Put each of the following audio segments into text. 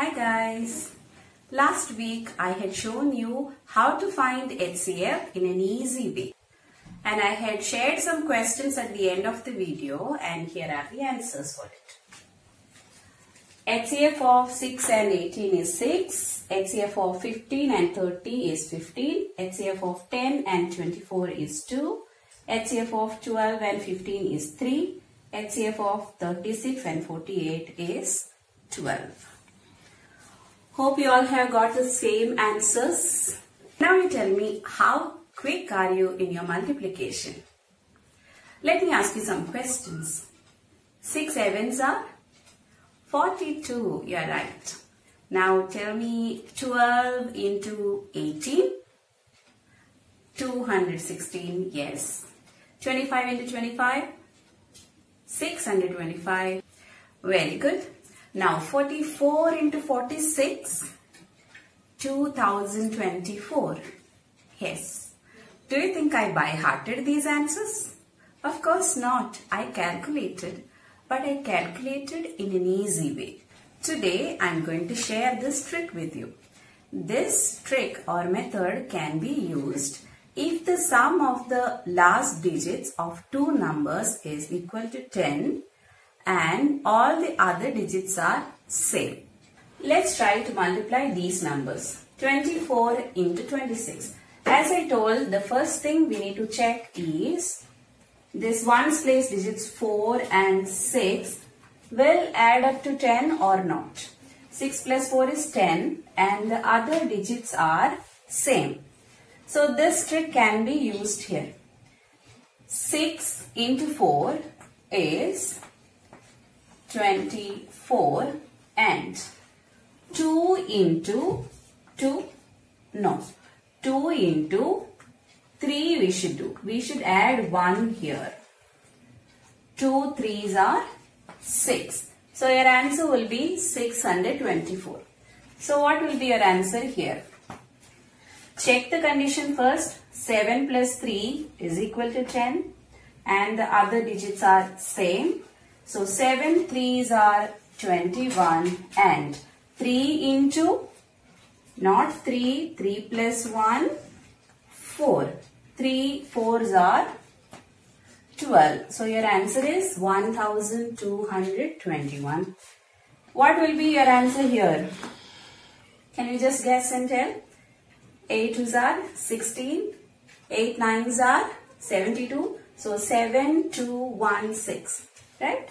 Hi guys! Last week I had shown you how to find HCF in an easy way. And I had shared some questions at the end of the video and here are the answers for it. HCF of 6 and 18 is 6. HCF of 15 and 30 is 15. HCF of 10 and 24 is 2. HCF of 12 and 15 is 3. HCF of 36 and 48 is 12. Hope you all have got the same answers. Now you tell me how quick are you in your multiplication? Let me ask you some questions. 6 sevens are 42. You're right. Now tell me 12 into 18. 216. Yes. 25 into 25. 625. Very good. Now 44 into 46, 2024. Yes. Do you think I by-hearted these answers? Of course not. I calculated, but I calculated in an easy way. Today I am going to share this trick with you. This trick or method can be used if the sum of the last digits of two numbers is equal to 10 and all the other digits are same. Let's try to multiply these numbers. 24 into 26. As I told, the first thing we need to check is this ones place digits 4 and 6 will add up to 10 or not. 6 plus 4 is 10 and the other digits are same. So this trick can be used here. 6 into 4 is 24 and 2 into 2 no 2 into 3 we should do. We should add 1 here. 2 3s are 6 so your answer will be 624 so what will be your answer here? Check the condition first. 7 plus 3 is equal to 10 and the other digits are same so 7 3s are 21 and 3 into not 3, 3 plus 1, 4. 3 4s are 12. So your answer is 1221. What will be your answer here? Can you just guess and tell? 8 2s are 16, 8 9s are 72. So 7 2 1 6 right?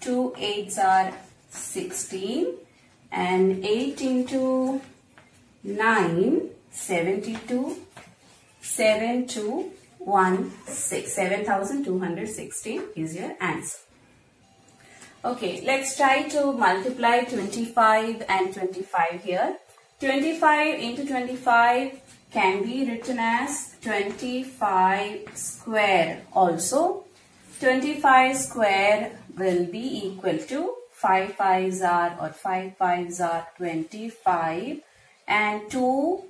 2 8s are 16 and 8 into 9 72 7 2 1 6 7216 is your answer. Okay, let's try to multiply 25 and 25 here. 25 into 25 can be written as 25 square also 25 square will be equal to 5 5s are or 5 5s are 25 and 2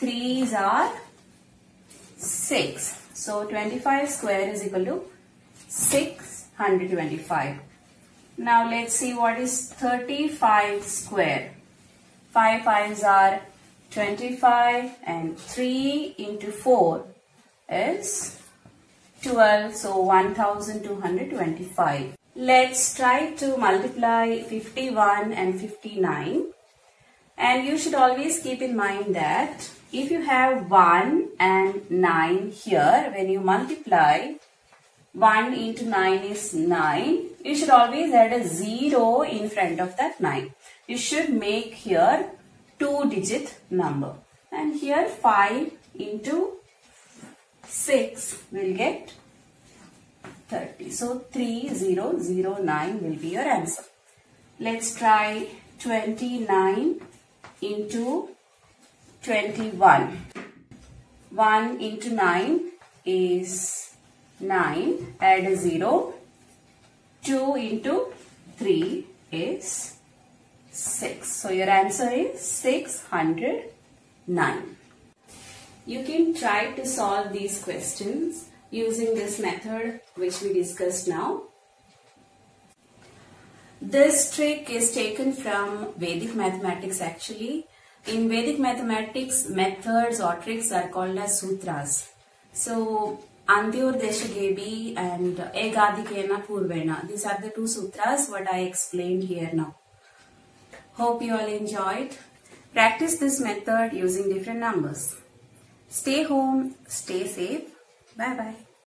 3s are 6. So 25 square is equal to 625. Now let's see what is 35 square. 5 5s are 25 and 3 into 4 is 12 so 1225 let's try to multiply 51 and 59 and you should always keep in mind that if you have 1 and 9 here when you multiply 1 into 9 is 9 you should always add a 0 in front of that 9 you should make here two digit number. And here 5 into 6 will get 30. So 3009 will be your answer. Let's try 29 into 21. 1 into 9 is 9. Add a 0. 2 into 3 is 6. So your answer is 609. You can try to solve these questions using this method which we discussed now. This trick is taken from Vedic mathematics actually. In Vedic mathematics, methods or tricks are called as sutras. So, Antyayor Dashakepi and Ekadhikena Purvena. These are the two sutras what I explained here now. Hope you all enjoyed. Practice this method using different numbers. Stay home, stay safe. Bye bye.